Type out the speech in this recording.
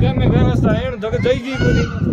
¿Qué me ganas de ir? ¿Dónde te